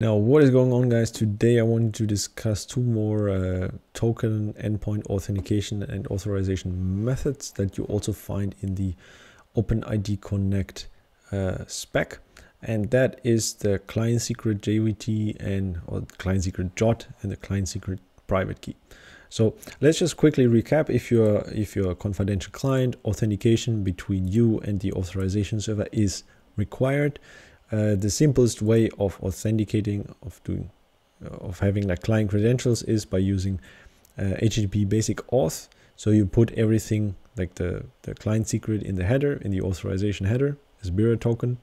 Now, what is going on guys? Today I wanted to discuss two more uh, token endpoint authentication and authorization methods that you also find in the OpenID Connect uh, spec. And that is the client secret JWT and or client secret JOT and the client secret private key. So let's just quickly recap. If you're if you're a confidential client, authentication between you and the authorization server is required. Uh, the simplest way of authenticating of doing uh, of having like client credentials is by using uh, HTTP basic auth. So you put everything like the the client secret in the header in the authorization header as bearer token.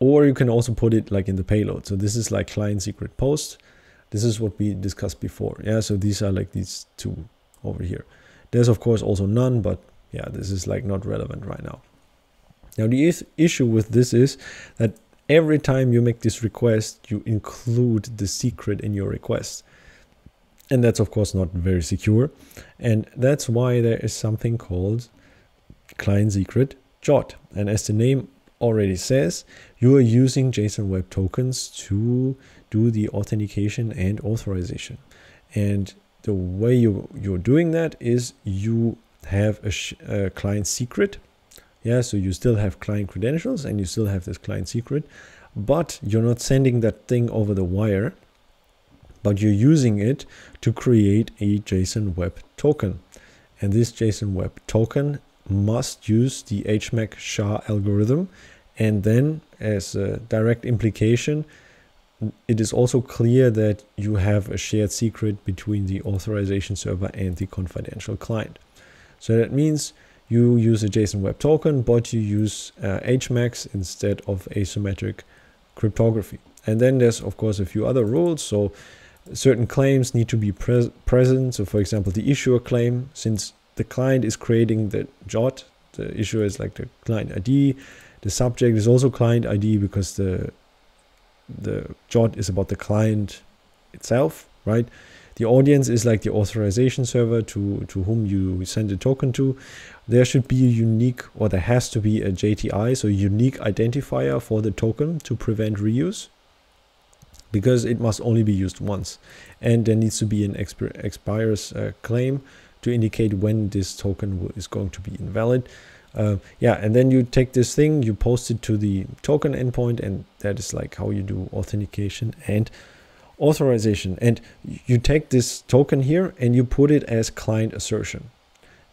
Or you can also put it like in the payload. So this is like client secret post. This is what we discussed before. Yeah so these are like these two over here. There's of course also none but yeah this is like not relevant right now now the issue with this is that every time you make this request, you include the secret in your request. And that's of course not very secure. And that's why there is something called client secret JOT. And as the name already says, you are using JSON Web Tokens to do the authentication and authorization. And the way you, you're doing that is you have a, a client secret yeah, so you still have client credentials and you still have this client secret, but you're not sending that thing over the wire, but you're using it to create a JSON web token. And this JSON web token must use the HMAC SHA algorithm. And then as a direct implication, it is also clear that you have a shared secret between the authorization server and the confidential client. So that means you use a JSON Web Token, but you use uh, HMACs instead of asymmetric cryptography. And then there's of course a few other rules. So certain claims need to be pres present. So for example, the issuer claim, since the client is creating the JOT, the issuer is like the client ID. The subject is also client ID because the the JOT is about the client itself, right? The audience is like the authorization server to, to whom you send a token to. There should be a unique, or there has to be a JTI, so unique identifier for the token to prevent reuse because it must only be used once. And there needs to be an exp expires uh, claim to indicate when this token is going to be invalid. Uh, yeah, and then you take this thing, you post it to the token endpoint, and that is like how you do authentication and authorization. And you take this token here and you put it as client assertion.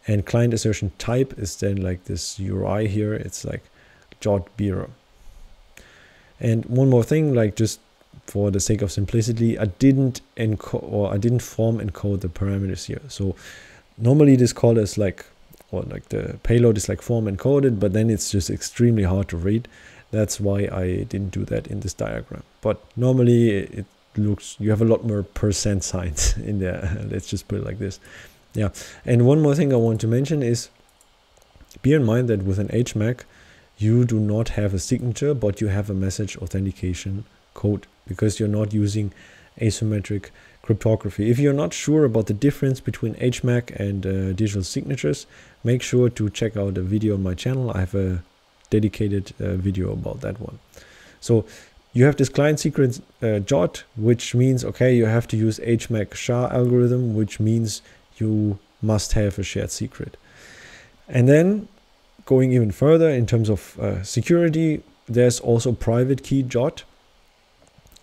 And client assertion type is then like this URI here. It's like jot. And one more thing, like just for the sake of simplicity, I didn't encode or I didn't form encode the parameters here. So normally this call is like, or like the payload is like form encoded, but then it's just extremely hard to read. That's why I didn't do that in this diagram. But normally it looks you have a lot more percent signs in there. Let's just put it like this. Yeah. And one more thing i want to mention is bear in mind that with an hmac you do not have a signature but you have a message authentication code because you're not using asymmetric cryptography. If you're not sure about the difference between hmac and uh, digital signatures make sure to check out a video on my channel. I have a dedicated uh, video about that one. So you have this client secret uh, JOT, which means, okay, you have to use HMAC SHA algorithm, which means you must have a shared secret. And then going even further in terms of uh, security, there's also private key JOT.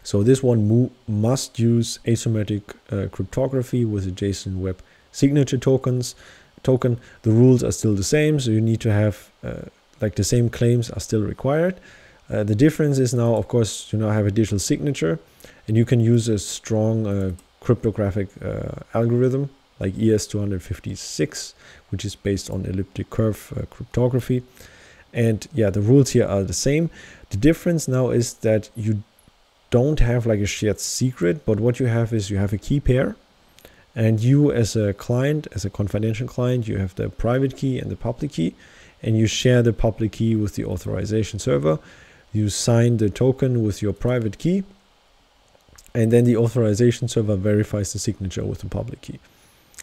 So this one must use asymmetric uh, cryptography with JSON Web Signature tokens token. The rules are still the same, so you need to have uh, like the same claims are still required. Uh, the difference is now, of course, you now have a digital signature and you can use a strong uh, cryptographic uh, algorithm like ES256, which is based on elliptic curve uh, cryptography. And yeah, the rules here are the same. The difference now is that you don't have like a shared secret, but what you have is you have a key pair and you as a client, as a confidential client, you have the private key and the public key and you share the public key with the authorization server you sign the token with your private key and then the authorization server verifies the signature with the public key.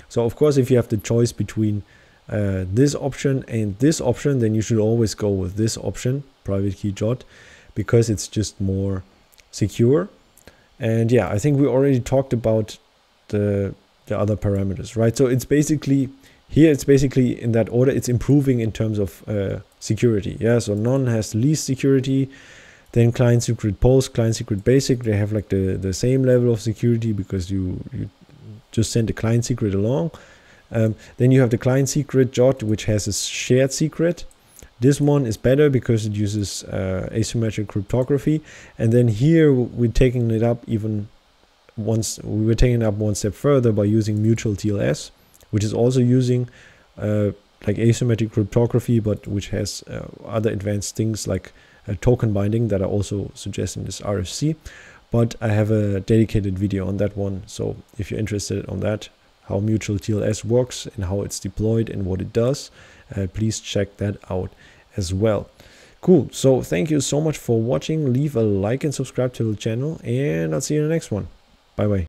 So of course, if you have the choice between uh, this option and this option, then you should always go with this option, private key JOT, because it's just more secure. And yeah, I think we already talked about the the other parameters, right? So it's basically here it's basically in that order it's improving in terms of uh, security. Yeah so none has least security. Then client secret post client secret basic they have like the the same level of security because you you just send the client secret along. Um, then you have the client secret jot which has a shared secret. This one is better because it uses uh, asymmetric cryptography. And then here we're taking it up even once we were taking it up one step further by using mutual TLS which is also using uh, like asymmetric cryptography, but which has uh, other advanced things like uh, token binding that are also suggesting this RFC. But I have a dedicated video on that one. So if you're interested on that, how mutual TLS works and how it's deployed and what it does, uh, please check that out as well. Cool. So thank you so much for watching. Leave a like and subscribe to the channel and I'll see you in the next one. Bye bye.